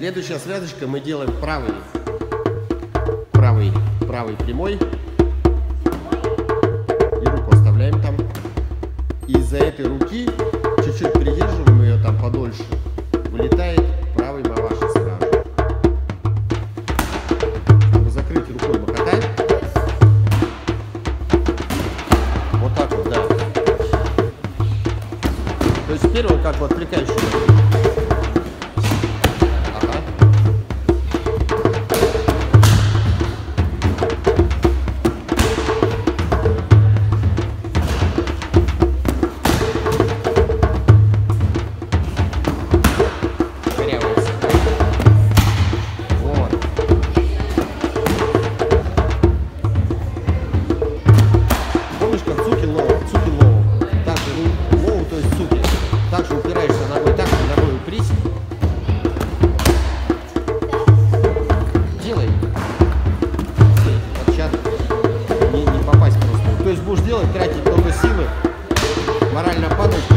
Следующая связочка мы делаем правый, правый, правый прямой. И руку оставляем там. Из-за этой руки чуть-чуть придерживаем ее там подольше. Вылетает правый маваши сразу. Чтобы закрыть рукой махатай. Вот так вот, да. То есть он как бы отвлекающий. Есть будешь делать, тратить много силы, морально падать.